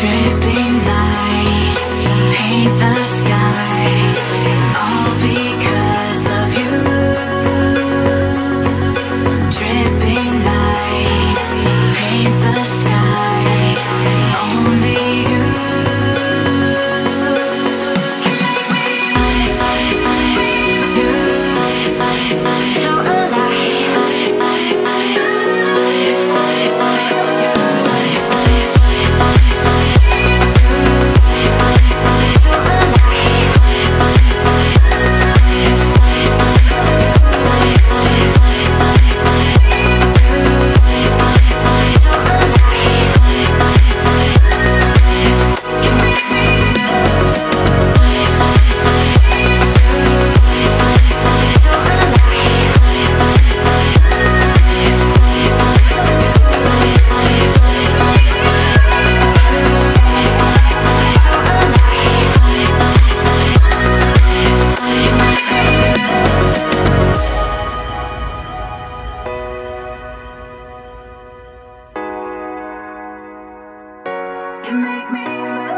dripping lights. Paint the can make me